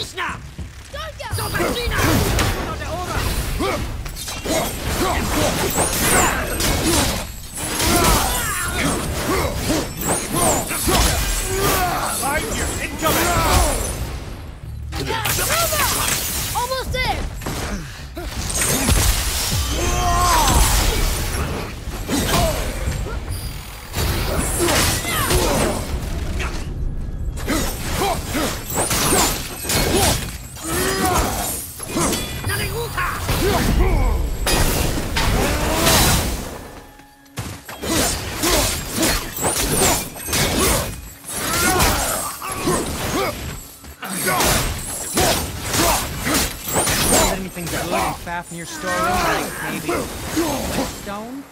Krishna! Zobaczyna! Anything? Like maybe stone?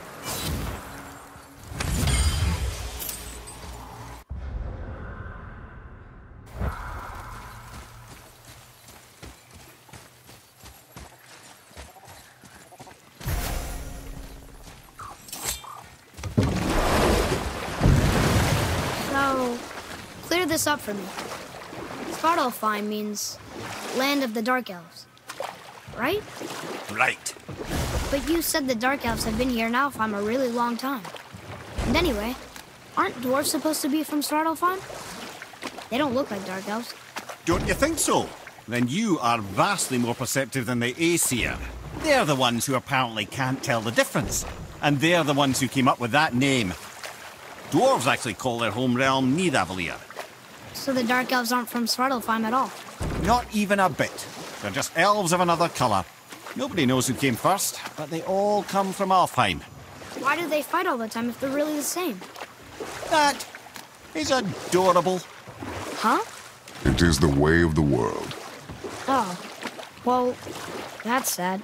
So, clear this up for me. Svartalfheim means land of the Dark Elves, right? Right. But you said the Dark Elves have been here now for a really long time. And anyway, aren't dwarves supposed to be from Svartalfheim? They don't look like Dark Elves. Don't you think so? Then you are vastly more perceptive than the Aesir. They're the ones who apparently can't tell the difference. And they're the ones who came up with that name. Dwarves actually call their home realm Nidavellir. So the Dark Elves aren't from Svartalfheim at all. Not even a bit. They're just elves of another colour. Nobody knows who came first, but they all come from Alfheim. Why do they fight all the time if they're really the same? That is adorable. Huh? It is the way of the world. Oh. Well, that's sad.